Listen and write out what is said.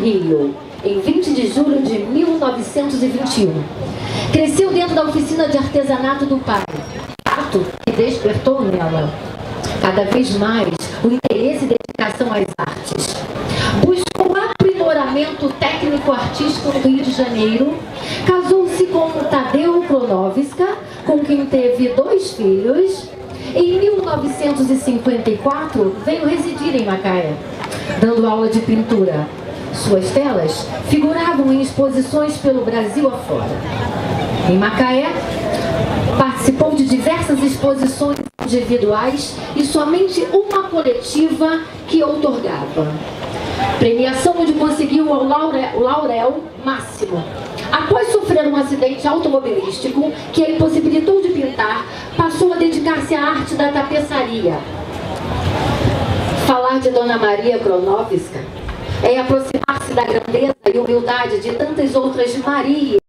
Rio, em 20 de julho de 1921. Cresceu dentro da oficina de artesanato do pai, ato que despertou nela cada vez mais o interesse e dedicação às artes. Buscou aprimoramento técnico-artístico no Rio de Janeiro, casou-se com Tadeu Kronovska, com quem teve dois filhos. Em 1954, veio residir em Macaé, dando aula de pintura. Suas telas figuravam em exposições pelo Brasil afora. Em Macaé, participou de diversas exposições individuais e somente uma coletiva que outorgava. Premiação onde conseguiu o laurel, máximo. Após sofrer um acidente automobilístico que a impossibilitou de pintar, passou a dedicar-se à arte da tapeçaria. Falar de Dona Maria Kronovska é aproximar-se da grandeza e humildade de tantas outras Marias